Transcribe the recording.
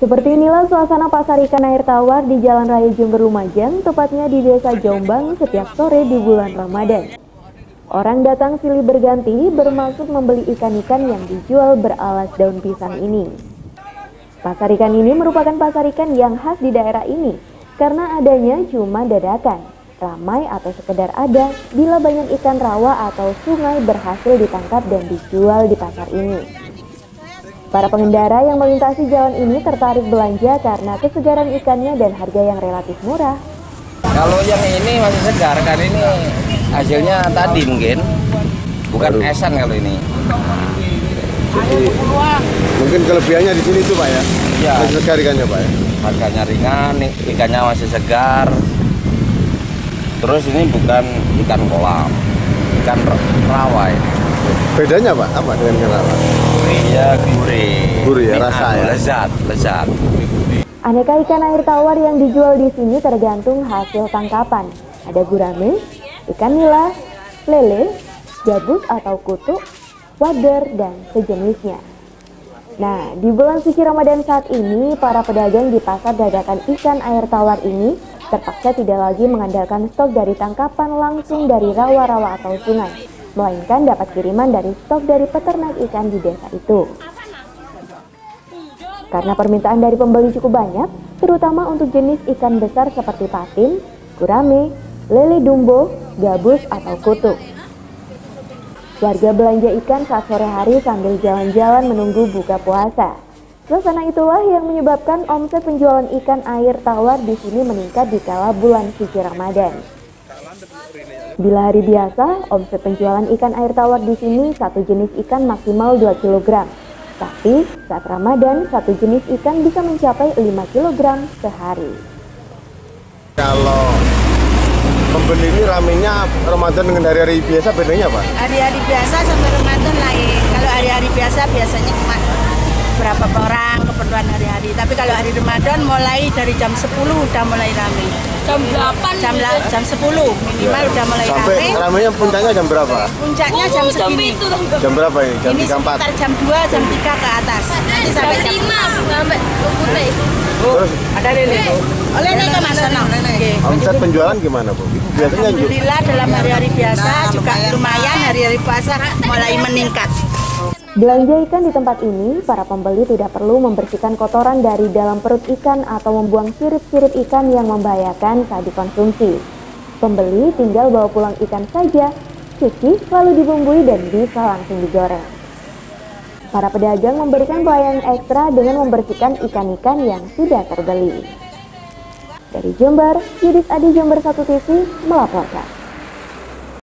Seperti inilah suasana pasar ikan air tawar di Jalan Raya Jember Lumajang, tepatnya di Desa Jombang setiap sore di bulan Ramadan. Orang datang silih berganti bermaksud membeli ikan-ikan yang dijual beralas daun pisang ini. Pasar ikan ini merupakan pasar ikan yang khas di daerah ini karena adanya cuma dadakan, ramai atau sekedar ada bila banyak ikan rawa atau sungai berhasil ditangkap dan dijual di pasar ini. Para pengendara yang melintasi jalan ini tertarik belanja karena kesegaran ikannya dan harga yang relatif murah. Kalau yang ini masih segar, kan ini hasilnya tadi mungkin, bukan Baru. esan kalau ini. Jadi mungkin kelebihannya di sini tuh pak ya? Iya. Masih segar ikannya pak ya? Harganya ringan, ikannya masih segar. Terus ini bukan ikan kolam, ikan rawa ini. Bedanya pak, apa dengan ikan rawa? Gurihnya gurih. Gurih ya rasa ya. Lezat, lezat. Aneka ikan air tawar yang dijual di sini tergantung hasil tangkapan. Ada gurame, ikan nila, lele, gabus atau kutu, wader, dan sejenisnya. Nah, di bulan suci Ramadan saat ini, para pedagang di pasar dadakan ikan air tawar ini terpaksa tidak lagi mengandalkan stok dari tangkapan langsung dari rawa-rawa atau sungai melainkan dapat kiriman dari stok dari peternak ikan di desa itu. Karena permintaan dari pembeli cukup banyak, terutama untuk jenis ikan besar seperti patin, gurame, lele dumbo, gabus, atau kutuk. Warga belanja ikan saat sore hari sambil jalan-jalan menunggu buka puasa. Suasana itulah yang menyebabkan omset penjualan ikan air tawar di sini meningkat di kala bulan suci Ramadan. Bila hari biasa, omset penjualan ikan air tawar di sini satu jenis ikan maksimal 2 kg. Tapi saat Ramadan, satu jenis ikan bisa mencapai 5 kg sehari. Kalau pembeli ini ramenya Ramadan dengan hari-hari biasa bedanya apa? Hari-hari biasa sama Ramadan lain. Kalau hari-hari biasa biasanya cuma berapa orang keperluan hari-hari. Tapi kalau hari Ramadan mulai dari jam 10 udah mulai ramai. Jam 8 jam, gitu. jam 10 minimal ya. udah mulai Sampai rame. ramainya puncaknya jam berapa? Puncaknya jam oh, segini. Jam, jam berapa ini? Jam ini 3, 4? sekitar jam 2, jam 3 ke atas. Nanti sampai jam 5 sampai putih. Terus ada lele. Oh, lele ke Mas Sono. Omset penjualan gimana, Bu? Biasanya Alhamdulillah dalam hari-hari biasa nah, juga lumayan hari-hari puasa mulai meningkat. Belanja ikan di tempat ini, para pembeli tidak perlu membersihkan kotoran dari dalam perut ikan atau membuang sirip-sirip ikan yang membahayakan saat dikonsumsi. Pembeli tinggal bawa pulang ikan saja, cuci, lalu dibumbui dan bisa langsung digoreng. Para pedagang memberikan pelayanan ekstra dengan membersihkan ikan-ikan yang sudah terbeli. Dari Jember, Yudis Adi Jember 1 TV melaporkan.